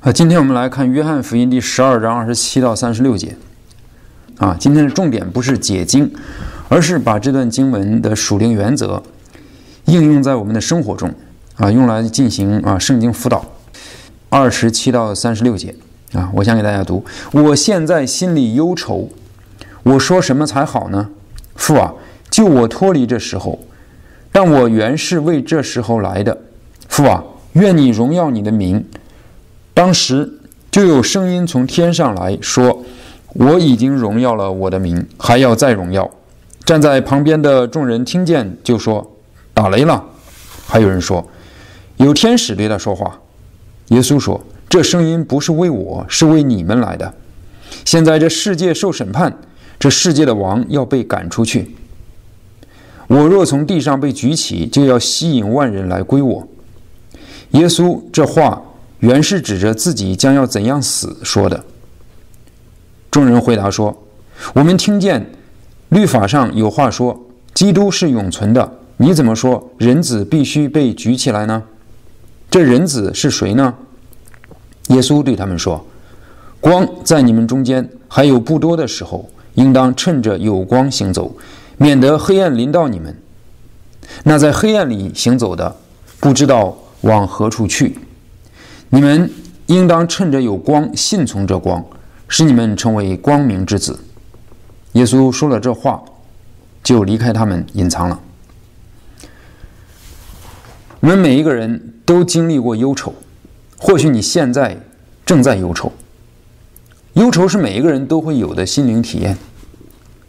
啊，今天我们来看约翰福音第十二章二十七到三十六节。啊，今天的重点不是解经，而是把这段经文的属灵原则应用在我们的生活中，啊，用来进行啊圣经辅导。二十七到三十六节，啊，我想给大家读。我现在心里忧愁，我说什么才好呢？父啊，救我脱离这时候，但我原是为这时候来的。父啊，愿你荣耀你的名。当时就有声音从天上来说：“我已经荣耀了我的名，还要再荣耀。”站在旁边的众人听见，就说：“打雷了。”还有人说：“有天使对他说话。”耶稣说：“这声音不是为我，是为你们来的。现在这世界受审判，这世界的王要被赶出去。我若从地上被举起，就要吸引万人来归我。”耶稣这话。原是指着自己将要怎样死说的。众人回答说：“我们听见律法上有话说，基督是永存的。你怎么说人子必须被举起来呢？这人子是谁呢？”耶稣对他们说：“光在你们中间还有不多的时候，应当趁着有光行走，免得黑暗临到你们。那在黑暗里行走的，不知道往何处去。”你们应当趁着有光，信从这光，使你们成为光明之子。耶稣说了这话，就离开他们，隐藏了。我们每一个人都经历过忧愁，或许你现在正在忧愁。忧愁是每一个人都会有的心灵体验。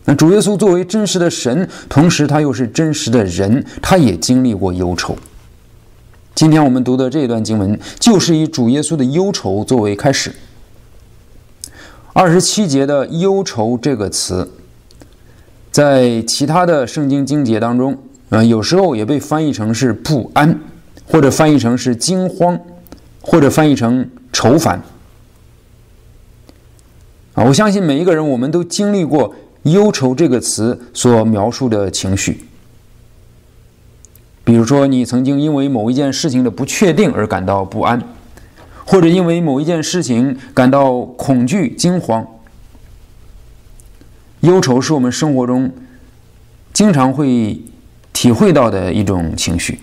那主耶稣作为真实的神，同时他又是真实的人，他也经历过忧愁。今天我们读的这一段经文，就是以主耶稣的忧愁作为开始。二十七节的“忧愁”这个词，在其他的圣经经节当中，呃，有时候也被翻译成是不安，或者翻译成是惊慌，或者翻译成愁烦。啊，我相信每一个人，我们都经历过“忧愁”这个词所描述的情绪。比如说，你曾经因为某一件事情的不确定而感到不安，或者因为某一件事情感到恐惧、惊慌。忧愁是我们生活中经常会体会到的一种情绪，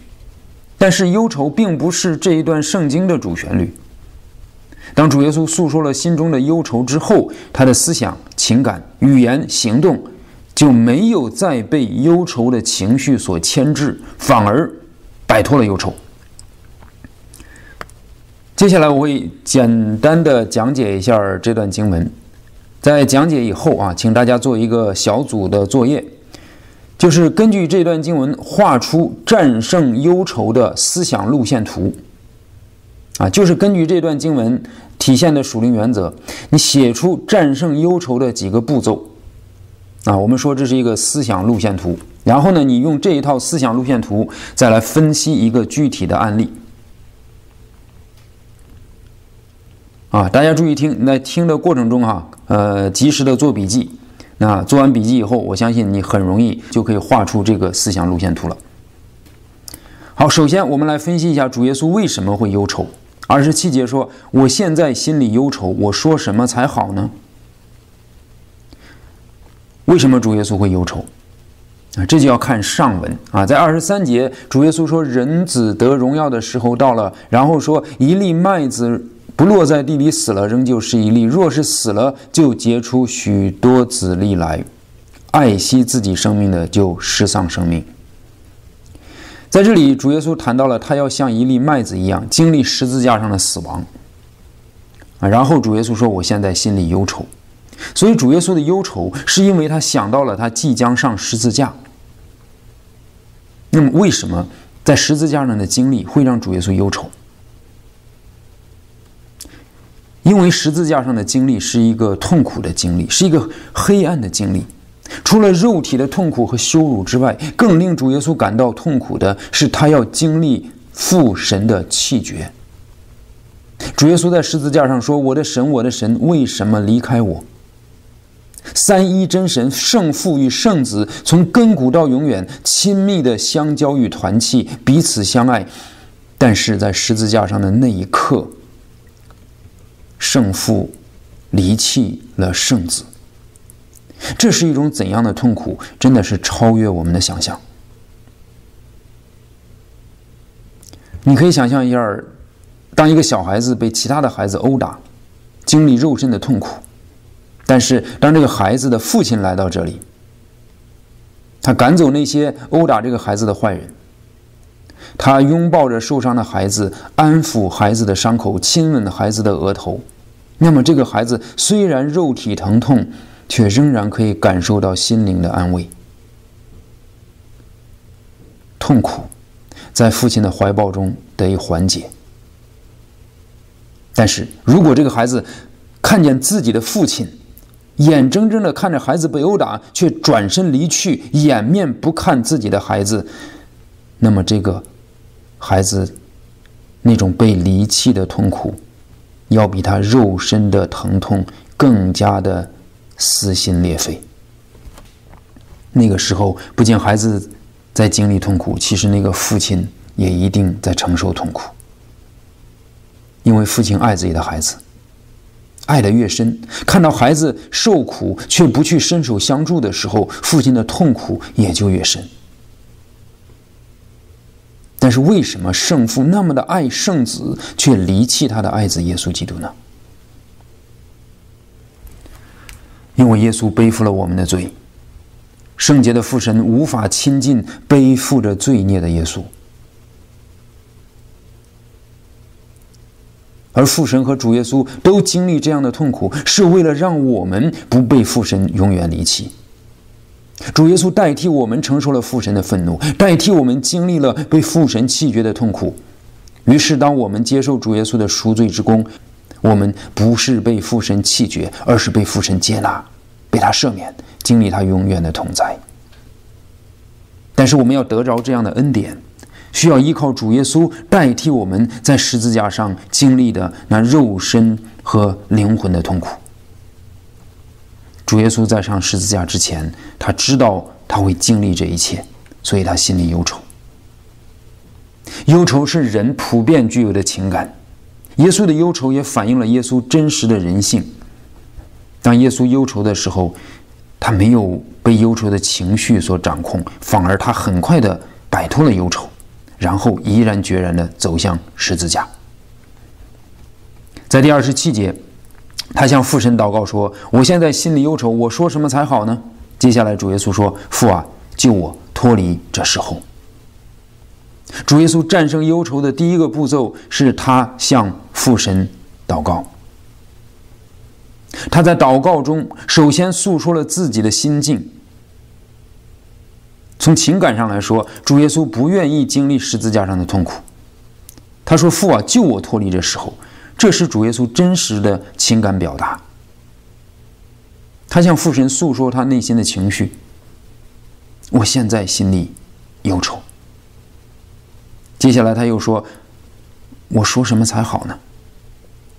但是忧愁并不是这一段圣经的主旋律。当主耶稣诉说了心中的忧愁之后，他的思想、情感、语言、行动。就没有再被忧愁的情绪所牵制，反而摆脱了忧愁。接下来我会简单的讲解一下这段经文，在讲解以后啊，请大家做一个小组的作业，就是根据这段经文画出战胜忧愁的思想路线图。啊，就是根据这段经文体现的属灵原则，你写出战胜忧愁的几个步骤。啊，我们说这是一个思想路线图，然后呢，你用这一套思想路线图再来分析一个具体的案例。啊，大家注意听，在听的过程中哈，呃，及时的做笔记。那做完笔记以后，我相信你很容易就可以画出这个思想路线图了。好，首先我们来分析一下主耶稣为什么会忧愁。二十七节说：“我现在心里忧愁，我说什么才好呢？”为什么主耶稣会忧愁？啊，这就要看上文啊。在二十三节，主耶稣说：“人子得荣耀的时候到了。”然后说：“一粒麦子不落在地里死了，仍旧是一粒；若是死了，就结出许多子粒来。爱惜自己生命的，就失丧生命。”在这里，主耶稣谈到了他要像一粒麦子一样经历十字架上的死亡。啊，然后主耶稣说：“我现在心里忧愁。”所以，主耶稣的忧愁是因为他想到了他即将上十字架。那么，为什么在十字架上的经历会让主耶稣忧愁？因为十字架上的经历是一个痛苦的经历，是一个黑暗的经历。除了肉体的痛苦和羞辱之外，更令主耶稣感到痛苦的是，他要经历父神的弃绝。主耶稣在十字架上说：“我的神，我的神，为什么离开我？”三一真神圣父与圣子从亘古到永远亲密的相交与团契，彼此相爱。但是在十字架上的那一刻，圣父离弃了圣子。这是一种怎样的痛苦？真的是超越我们的想象。你可以想象一下，当一个小孩子被其他的孩子殴打，经历肉身的痛苦，但是当这个孩子的父亲来到这里，他赶走那些殴打这个孩子的坏人，他拥抱着受伤的孩子，安抚孩子的伤口，亲吻孩子的额头，那么这个孩子虽然肉体疼痛，却仍然可以感受到心灵的安慰。痛苦在父亲的怀抱中得以缓解，但是如果这个孩子看见自己的父亲，眼睁睁的看着孩子被殴打，却转身离去，掩面不看自己的孩子，那么这个孩子那种被离弃的痛苦，要比他肉身的疼痛更加的撕心裂肺。那个时候，不仅孩子在经历痛苦，其实那个父亲也一定在承受痛苦，因为父亲爱自己的孩子。爱得越深，看到孩子受苦却不去伸手相助的时候，父亲的痛苦也就越深。但是，为什么圣父那么的爱圣子，却离弃他的爱子耶稣基督呢？因为耶稣背负了我们的罪，圣洁的父神无法亲近背负着罪孽的耶稣。而父神和主耶稣都经历这样的痛苦，是为了让我们不被父神永远离弃。主耶稣代替我们承受了父神的愤怒，代替我们经历了被父神弃绝的痛苦。于是，当我们接受主耶稣的赎罪之功，我们不是被父神弃绝，而是被父神接纳，被他赦免，经历他永远的同在。但是，我们要得着这样的恩典。需要依靠主耶稣代替我们在十字架上经历的那肉身和灵魂的痛苦。主耶稣在上十字架之前，他知道他会经历这一切，所以他心里忧愁。忧愁是人普遍具有的情感，耶稣的忧愁也反映了耶稣真实的人性。当耶稣忧愁的时候，他没有被忧愁的情绪所掌控，反而他很快的摆脱了忧愁。然后毅然决然地走向十字架。在第二十七节，他向父神祷告说：“我现在心里忧愁，我说什么才好呢？”接下来，主耶稣说：“父啊，救我脱离这时候。”主耶稣战胜忧愁的第一个步骤是他向父神祷告。他在祷告中首先诉说了自己的心境。从情感上来说，主耶稣不愿意经历十字架上的痛苦。他说：“父啊，救我脱离这时候。”这是主耶稣真实的情感表达。他向父神诉说他内心的情绪。我现在心里忧愁。接下来他又说：“我说什么才好呢？”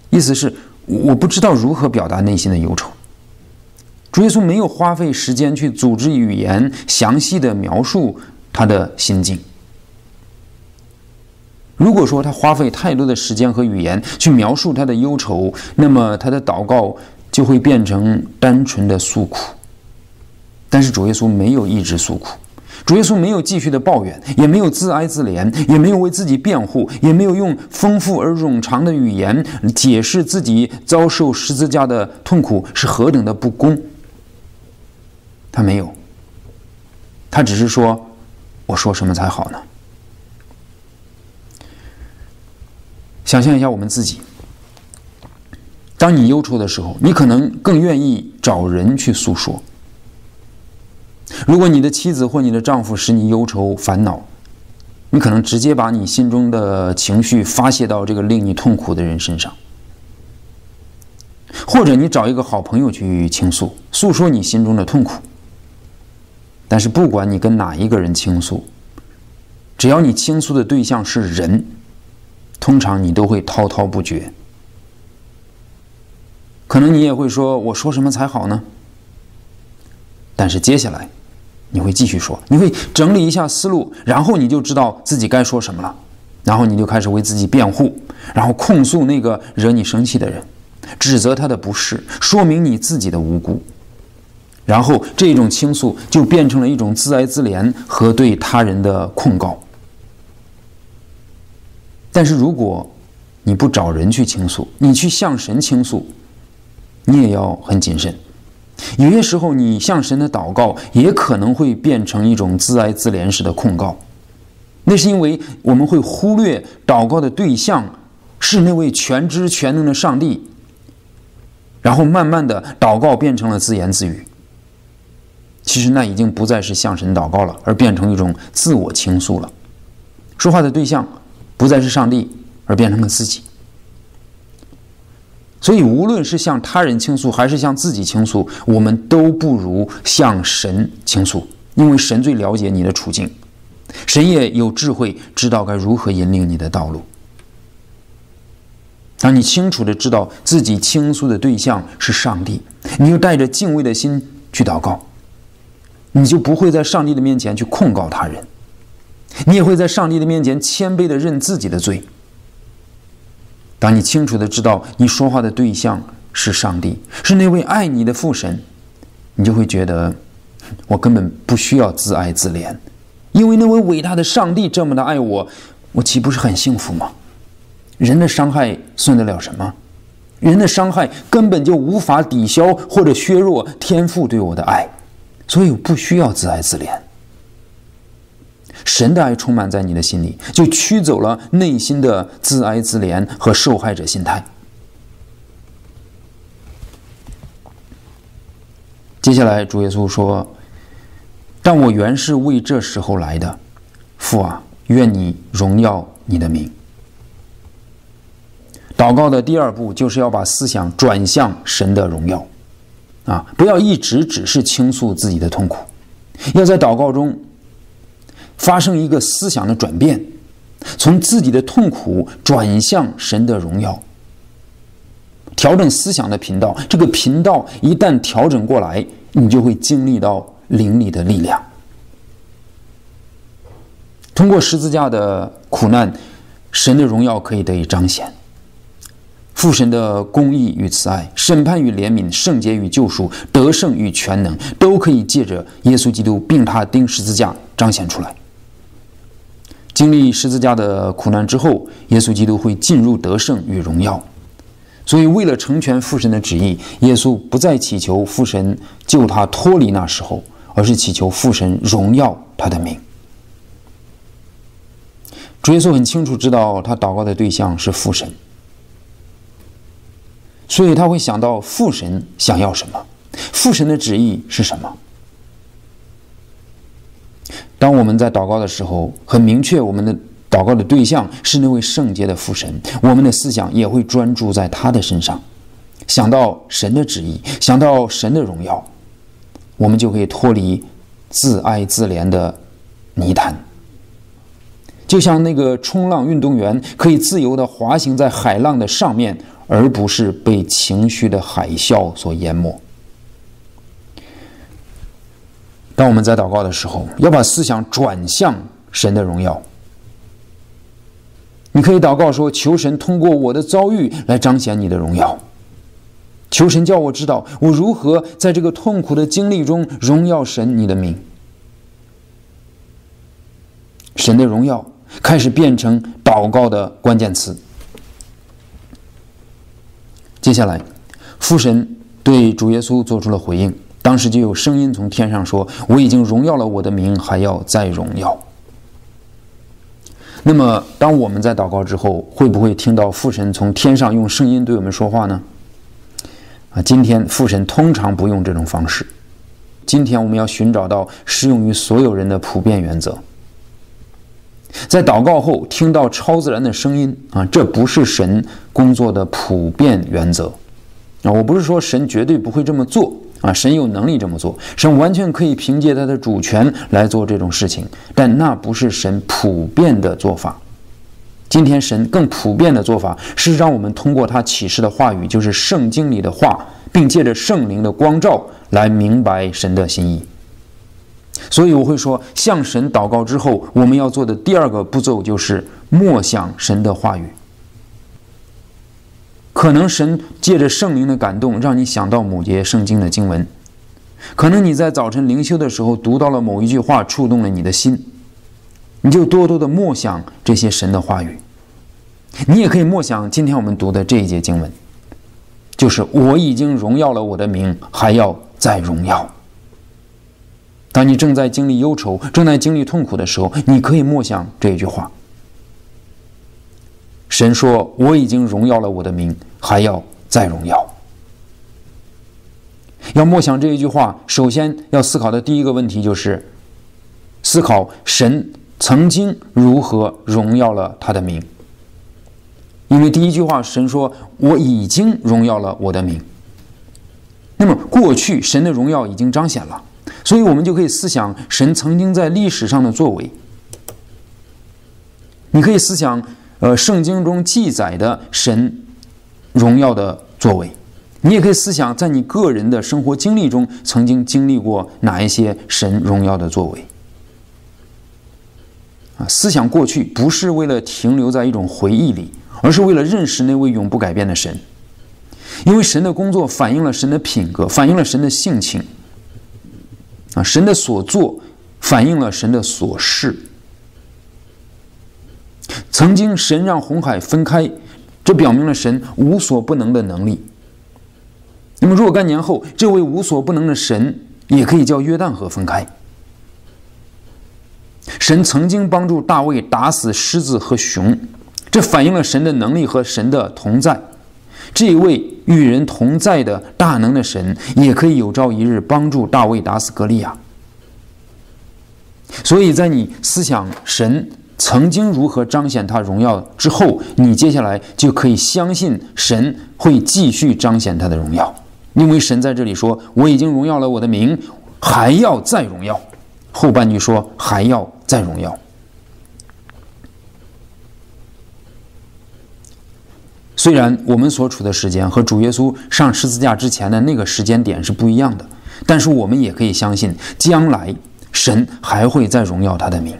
意思是我不知道如何表达内心的忧愁。主耶稣没有花费时间去组织语言，详细的描述他的心境。如果说他花费太多的时间和语言去描述他的忧愁，那么他的祷告就会变成单纯的诉苦。但是主耶稣没有一直诉苦，主耶稣没有继续的抱怨，也没有自哀自怜，也没有为自己辩护，也没有用丰富而冗长的语言解释自己遭受十字架的痛苦是何等的不公。他没有，他只是说：“我说什么才好呢？”想象一下我们自己，当你忧愁的时候，你可能更愿意找人去诉说。如果你的妻子或你的丈夫使你忧愁烦恼，你可能直接把你心中的情绪发泄到这个令你痛苦的人身上，或者你找一个好朋友去倾诉，诉说你心中的痛苦。但是，不管你跟哪一个人倾诉，只要你倾诉的对象是人，通常你都会滔滔不绝。可能你也会说：“我说什么才好呢？”但是接下来，你会继续说，你会整理一下思路，然后你就知道自己该说什么了，然后你就开始为自己辩护，然后控诉那个惹你生气的人，指责他的不是，说明你自己的无辜。然后这种倾诉就变成了一种自哀自怜和对他人的控告。但是如果你不找人去倾诉，你去向神倾诉，你也要很谨慎。有些时候，你向神的祷告也可能会变成一种自哀自怜式的控告。那是因为我们会忽略祷告的对象是那位全知全能的上帝，然后慢慢的祷告变成了自言自语。其实那已经不再是向神祷告了，而变成一种自我倾诉了。说话的对象不再是上帝，而变成了自己。所以，无论是向他人倾诉，还是向自己倾诉，我们都不如向神倾诉，因为神最了解你的处境，神也有智慧，知道该如何引领你的道路。当你清楚的知道自己倾诉的对象是上帝，你又带着敬畏的心去祷告。你就不会在上帝的面前去控告他人，你也会在上帝的面前谦卑的认自己的罪。当你清楚的知道你说话的对象是上帝，是那位爱你的父神，你就会觉得我根本不需要自爱自怜，因为那位伟大的上帝这么的爱我，我岂不是很幸福吗？人的伤害算得了什么？人的伤害根本就无法抵消或者削弱天父对我的爱。所以不需要自爱自怜，神的爱充满在你的心里，就驱走了内心的自哀自怜和受害者心态。接下来，主耶稣说：“但我原是为这时候来的，父啊，愿你荣耀你的名。”祷告的第二步就是要把思想转向神的荣耀。啊！不要一直只是倾诉自己的痛苦，要在祷告中发生一个思想的转变，从自己的痛苦转向神的荣耀，调整思想的频道。这个频道一旦调整过来，你就会经历到灵里的力量。通过十字架的苦难，神的荣耀可以得以彰显。父神的公义与慈爱、审判与怜悯、圣洁与救赎、得胜与全能，都可以借着耶稣基督并他钉十字架彰显出来。经历十字架的苦难之后，耶稣基督会进入得胜与荣耀。所以，为了成全父神的旨意，耶稣不再祈求父神救他脱离那时候，而是祈求父神荣耀他的名。主耶稣很清楚知道，他祷告的对象是父神。所以他会想到父神想要什么，父神的旨意是什么。当我们在祷告的时候，很明确我们的祷告的对象是那位圣洁的父神，我们的思想也会专注在他的身上，想到神的旨意，想到神的荣耀，我们就可以脱离自哀自怜的泥潭，就像那个冲浪运动员可以自由的滑行在海浪的上面。而不是被情绪的海啸所淹没。当我们在祷告的时候，要把思想转向神的荣耀。你可以祷告说：“求神通过我的遭遇来彰显你的荣耀。求神叫我知道我如何在这个痛苦的经历中荣耀神你的名。”神的荣耀开始变成祷告的关键词。接下来，父神对主耶稣做出了回应。当时就有声音从天上说：“我已经荣耀了我的名，还要再荣耀。”那么，当我们在祷告之后，会不会听到父神从天上用声音对我们说话呢？啊，今天父神通常不用这种方式。今天我们要寻找到适用于所有人的普遍原则。在祷告后听到超自然的声音啊，这不是神工作的普遍原则啊！我不是说神绝对不会这么做啊，神有能力这么做，神完全可以凭借他的主权来做这种事情，但那不是神普遍的做法。今天神更普遍的做法是让我们通过他启示的话语，就是圣经里的话，并借着圣灵的光照来明白神的心意。所以我会说，向神祷告之后，我们要做的第二个步骤就是默想神的话语。可能神借着圣灵的感动，让你想到某节圣经的经文；可能你在早晨灵修的时候读到了某一句话，触动了你的心，你就多多的默想这些神的话语。你也可以默想今天我们读的这一节经文，就是我已经荣耀了我的名，还要再荣耀。当你正在经历忧愁、正在经历痛苦的时候，你可以默想这一句话。神说：“我已经荣耀了我的名，还要再荣耀。”要默想这一句话，首先要思考的第一个问题就是：思考神曾经如何荣耀了他的名。因为第一句话，神说：“我已经荣耀了我的名。”那么过去神的荣耀已经彰显了，所以我们就可以思想神曾经在历史上的作为。你可以思想。呃，圣经中记载的神荣耀的作为，你也可以思想，在你个人的生活经历中，曾经经历过哪一些神荣耀的作为？啊，思想过去不是为了停留在一种回忆里，而是为了认识那位永不改变的神，因为神的工作反映了神的品格，反映了神的性情。神的所作反映了神的所事。曾经，神让红海分开，这表明了神无所不能的能力。那么，若干年后，这位无所不能的神也可以叫约旦河分开。神曾经帮助大卫打死狮子和熊，这反映了神的能力和神的同在。这位与人同在的大能的神，也可以有朝一日帮助大卫打死歌利亚。所以在你思想神。曾经如何彰显他荣耀之后，你接下来就可以相信神会继续彰显他的荣耀，因为神在这里说：“我已经荣耀了我的名，还要再荣耀。”后半句说：“还要再荣耀。”虽然我们所处的时间和主耶稣上十字架之前的那个时间点是不一样的，但是我们也可以相信，将来神还会再荣耀他的名。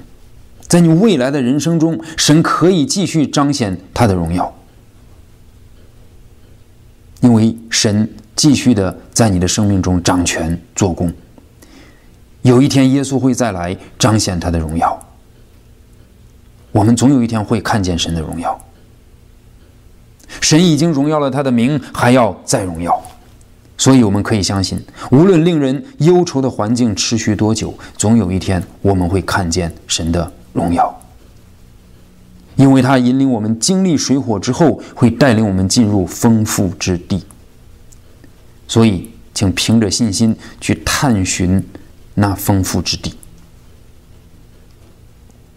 在你未来的人生中，神可以继续彰显他的荣耀，因为神继续的在你的生命中掌权做工。有一天，耶稣会再来彰显他的荣耀，我们总有一天会看见神的荣耀。神已经荣耀了他的名，还要再荣耀，所以我们可以相信，无论令人忧愁的环境持续多久，总有一天我们会看见神的。荣耀，因为他引领我们经历水火之后，会带领我们进入丰富之地。所以，请凭着信心去探寻那丰富之地。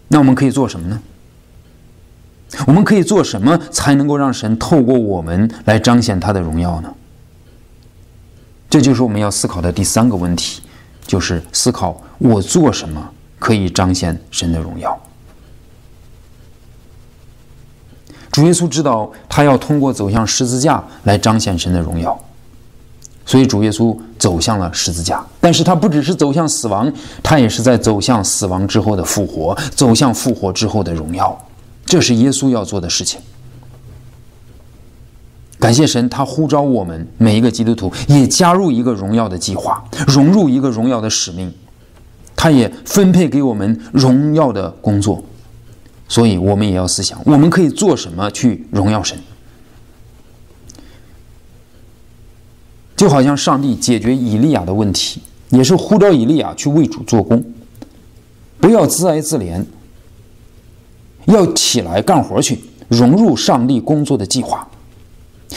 那我们可以做什么呢？我们可以做什么才能够让神透过我们来彰显他的荣耀呢？这就是我们要思考的第三个问题，就是思考我做什么。可以彰显神的荣耀。主耶稣知道他要通过走向十字架来彰显神的荣耀，所以主耶稣走向了十字架。但是他不只是走向死亡，他也是在走向死亡之后的复活，走向复活之后的荣耀。这是耶稣要做的事情。感谢神，他呼召我们每一个基督徒也加入一个荣耀的计划，融入一个荣耀的使命。他也分配给我们荣耀的工作，所以我们也要思想，我们可以做什么去荣耀神？就好像上帝解决以利亚的问题，也是呼召以利亚去为主做工，不要自哀自怜，要起来干活去，融入上帝工作的计划，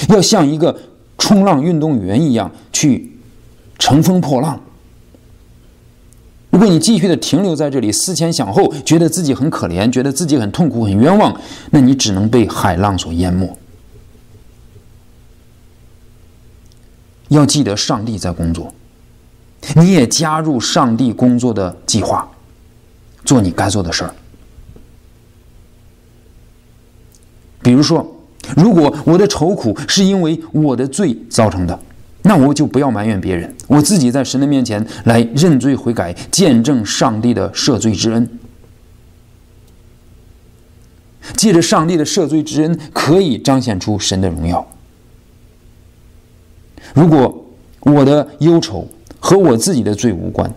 要像一个冲浪运动员一样去乘风破浪。如果你继续的停留在这里，思前想后，觉得自己很可怜，觉得自己很痛苦、很冤枉，那你只能被海浪所淹没。要记得，上帝在工作，你也加入上帝工作的计划，做你该做的事儿。比如说，如果我的愁苦是因为我的罪造成的。那我就不要埋怨别人，我自己在神的面前来认罪悔改，见证上帝的赦罪之恩。借着上帝的赦罪之恩，可以彰显出神的荣耀。如果我的忧愁和我自己的罪无关，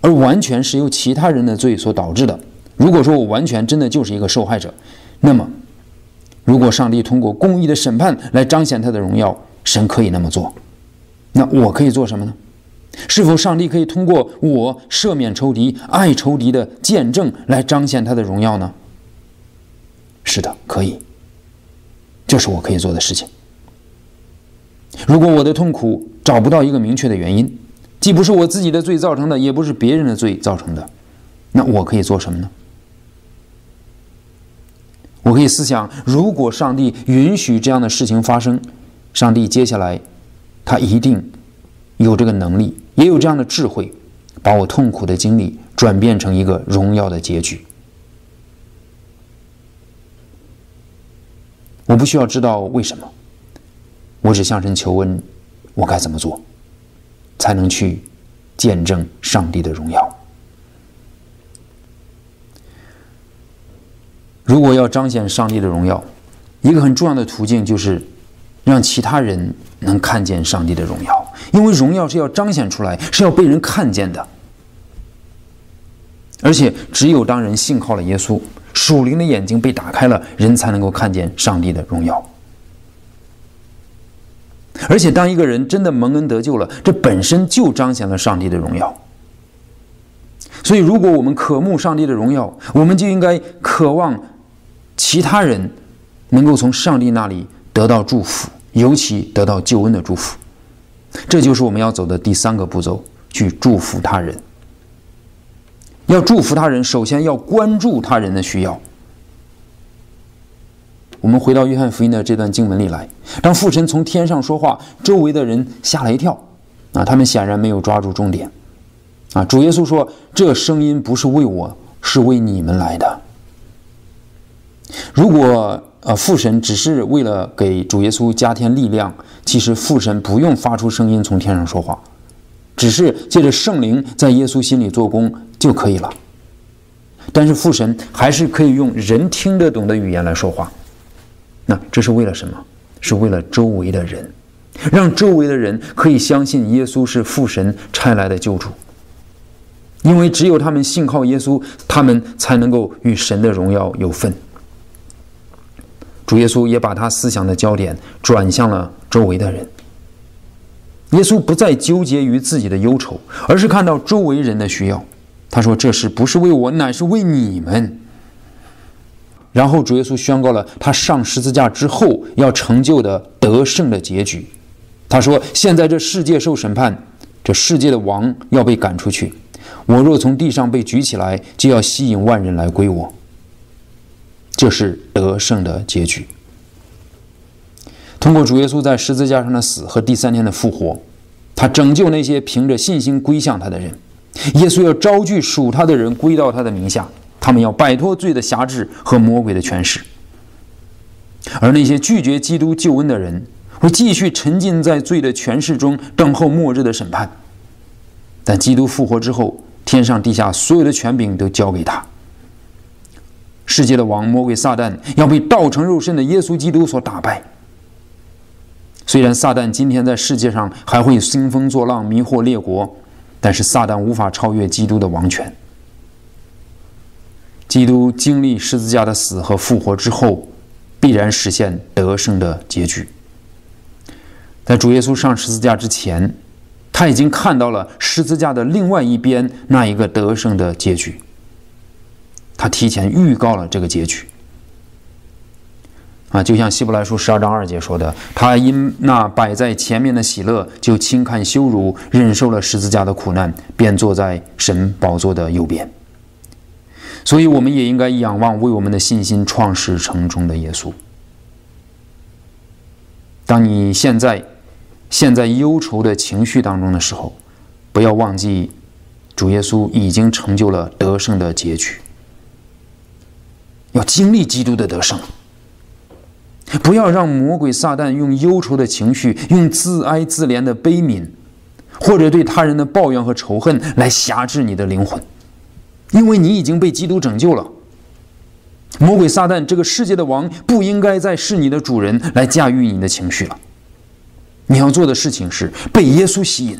而完全是由其他人的罪所导致的，如果说我完全真的就是一个受害者，那么，如果上帝通过公义的审判来彰显他的荣耀，神可以那么做，那我可以做什么呢？是否上帝可以通过我赦免仇敌、爱仇敌的见证来彰显他的荣耀呢？是的，可以。这是我可以做的事情。如果我的痛苦找不到一个明确的原因，既不是我自己的罪造成的，也不是别人的罪造成的，那我可以做什么呢？我可以思想，如果上帝允许这样的事情发生，上帝接下来他一定有这个能力，也有这样的智慧，把我痛苦的经历转变成一个荣耀的结局。我不需要知道为什么，我只向神求问，我该怎么做，才能去见证上帝的荣耀？如果要彰显上帝的荣耀，一个很重要的途径就是让其他人能看见上帝的荣耀，因为荣耀是要彰显出来，是要被人看见的。而且，只有当人信靠了耶稣。属灵的眼睛被打开了，人才能够看见上帝的荣耀。而且，当一个人真的蒙恩得救了，这本身就彰显了上帝的荣耀。所以，如果我们渴慕上帝的荣耀，我们就应该渴望其他人能够从上帝那里得到祝福，尤其得到救恩的祝福。这就是我们要走的第三个步骤：去祝福他人。要祝福他人，首先要关注他人的需要。我们回到约翰福音的这段经文里来，当父神从天上说话，周围的人吓了一跳，啊，他们显然没有抓住重点，啊，主耶稣说：“这声音不是为我，是为你们来的。”如果呃父神只是为了给主耶稣加添力量，其实父神不用发出声音从天上说话。只是借着圣灵在耶稣心里做工就可以了，但是父神还是可以用人听得懂的语言来说话。那这是为了什么？是为了周围的人，让周围的人可以相信耶稣是父神差来的救主。因为只有他们信靠耶稣，他们才能够与神的荣耀有份。主耶稣也把他思想的焦点转向了周围的人。耶稣不再纠结于自己的忧愁，而是看到周围人的需要。他说：“这事不是为我，乃是为你们。”然后主耶稣宣告了他上十字架之后要成就的得胜的结局。他说：“现在这世界受审判，这世界的王要被赶出去。我若从地上被举起来，就要吸引万人来归我。”这是得胜的结局。通过主耶稣在十字架上的死和第三天的复活，他拯救那些凭着信心归向他的人。耶稣要招聚属他的人归到他的名下，他们要摆脱罪的辖制和魔鬼的权势。而那些拒绝基督救恩的人，会继续沉浸在罪的权势中，等候末日的审判。但基督复活之后，天上地下所有的权柄都交给他。世界的王魔鬼撒旦要被道成肉身的耶稣基督所打败。虽然撒旦今天在世界上还会兴风作浪、迷惑列国，但是撒旦无法超越基督的王权。基督经历十字架的死和复活之后，必然实现得胜的结局。在主耶稣上十字架之前，他已经看到了十字架的另外一边那一个得胜的结局。他提前预告了这个结局。啊，就像希伯来书十二章二节说的，他因那摆在前面的喜乐，就轻看羞辱，忍受了十字架的苦难，便坐在神宝座的右边。所以，我们也应该仰望为我们的信心创始成终的耶稣。当你现在陷在忧愁的情绪当中的时候，不要忘记，主耶稣已经成就了得胜的结局，要经历基督的得胜。不要让魔鬼撒旦用忧愁的情绪、用自哀自怜的悲悯，或者对他人的抱怨和仇恨来辖制你的灵魂，因为你已经被基督拯救了。魔鬼撒旦这个世界的王不应该再是你的主人来驾驭你的情绪了。你要做的事情是被耶稣吸引，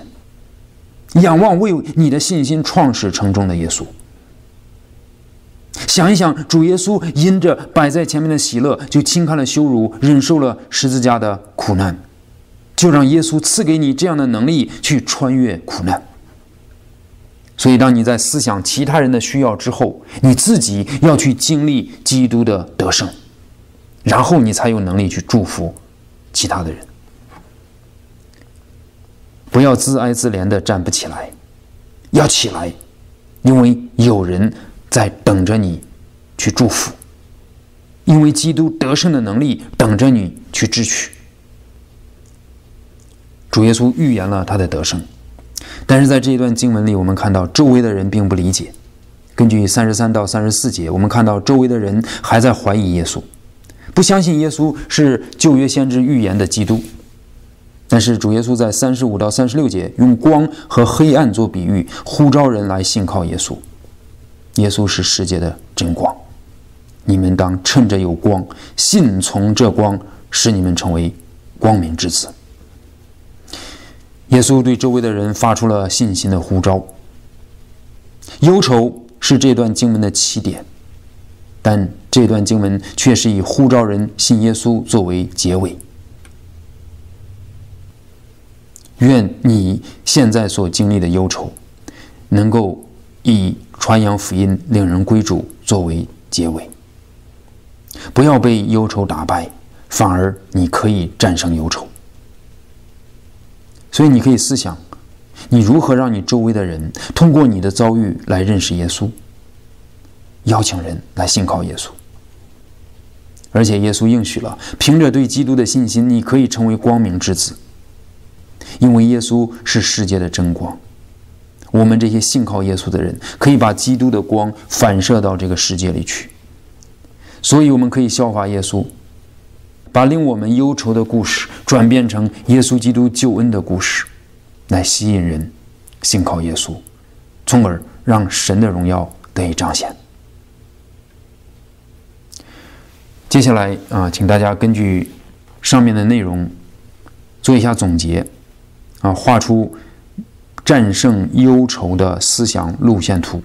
仰望为你的信心创始成终的耶稣。想一想，主耶稣因着摆在前面的喜乐，就轻看了羞辱，忍受了十字架的苦难，就让耶稣赐给你这样的能力去穿越苦难。所以，当你在思想其他人的需要之后，你自己要去经历基督的得胜，然后你才有能力去祝福其他的人。不要自哀自怜的站不起来，要起来，因为有人。在等着你去祝福，因为基督得胜的能力等着你去支取。主耶稣预言了他的得胜，但是在这一段经文里，我们看到周围的人并不理解。根据三十三到三十四节，我们看到周围的人还在怀疑耶稣，不相信耶稣是旧约先知预言的基督。但是主耶稣在三十五到三十六节用光和黑暗做比喻，呼召人来信靠耶稣。耶稣是世界的真光，你们当趁着有光，信从这光，使你们成为光明之子。耶稣对周围的人发出了信心的呼召。忧愁是这段经文的起点，但这段经文却是以呼召人信耶稣作为结尾。愿你现在所经历的忧愁，能够以。传扬福音，令人归主，作为结尾。不要被忧愁打败，反而你可以战胜忧愁。所以，你可以思想，你如何让你周围的人通过你的遭遇来认识耶稣，邀请人来信靠耶稣。而且，耶稣应许了，凭着对基督的信心，你可以成为光明之子，因为耶稣是世界的真光。我们这些信靠耶稣的人，可以把基督的光反射到这个世界里去。所以，我们可以效法耶稣，把令我们忧愁的故事转变成耶稣基督救恩的故事，来吸引人信靠耶稣，从而让神的荣耀得以彰显。接下来啊，请大家根据上面的内容做一下总结啊，画出。战胜忧愁的思想路线图。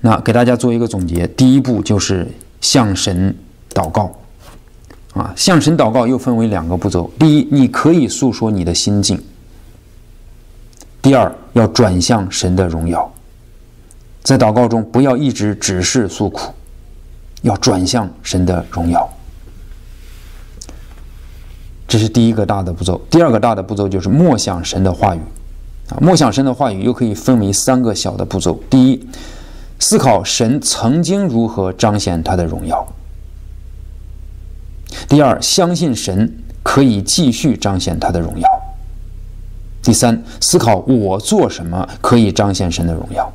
那给大家做一个总结，第一步就是向神祷告。啊，向神祷告又分为两个步骤：第一，你可以诉说你的心境；第二，要转向神的荣耀。在祷告中，不要一直只是诉苦，要转向神的荣耀。这是第一个大的步骤，第二个大的步骤就是默想神的话语，啊，默想神的话语又可以分为三个小的步骤。第一，思考神曾经如何彰显他的荣耀；第二，相信神可以继续彰显他的荣耀；第三，思考我做什么可以彰显神的荣耀。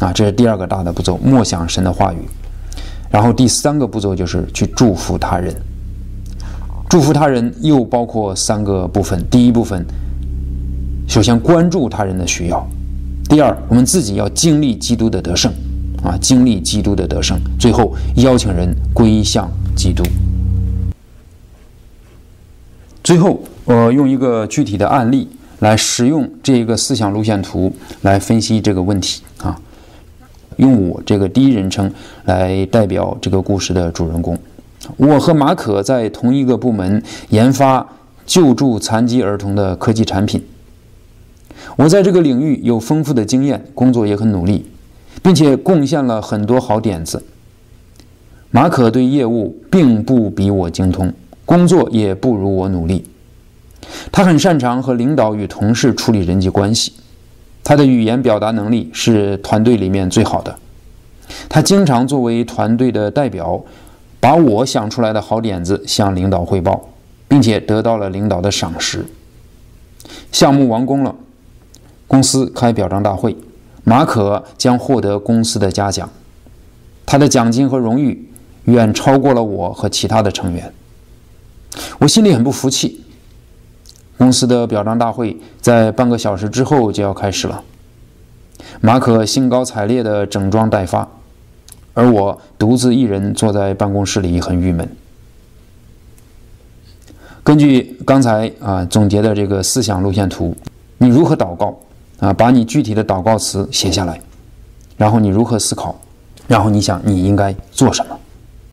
啊，这是第二个大的步骤，默想神的话语。然后第三个步骤就是去祝福他人。祝福他人又包括三个部分：第一部分，首先关注他人的需要；第二，我们自己要经历基督的得胜，啊，经历基督的得胜；最后，邀请人归向基督。最后，我用一个具体的案例来使用这个思想路线图来分析这个问题啊，用我这个第一人称来代表这个故事的主人公。我和马可在同一个部门研发救助残疾儿童的科技产品。我在这个领域有丰富的经验，工作也很努力，并且贡献了很多好点子。马可对业务并不比我精通，工作也不如我努力。他很擅长和领导与同事处理人际关系，他的语言表达能力是团队里面最好的。他经常作为团队的代表。把我想出来的好点子向领导汇报，并且得到了领导的赏识。项目完工了，公司开表彰大会，马可将获得公司的嘉奖，他的奖金和荣誉远超过了我和其他的成员。我心里很不服气。公司的表彰大会在半个小时之后就要开始了，马可兴高采烈地整装待发。而我独自一人坐在办公室里，很郁闷。根据刚才啊总结的这个思想路线图，你如何祷告啊？把你具体的祷告词写下来，然后你如何思考，然后你想你应该做什么。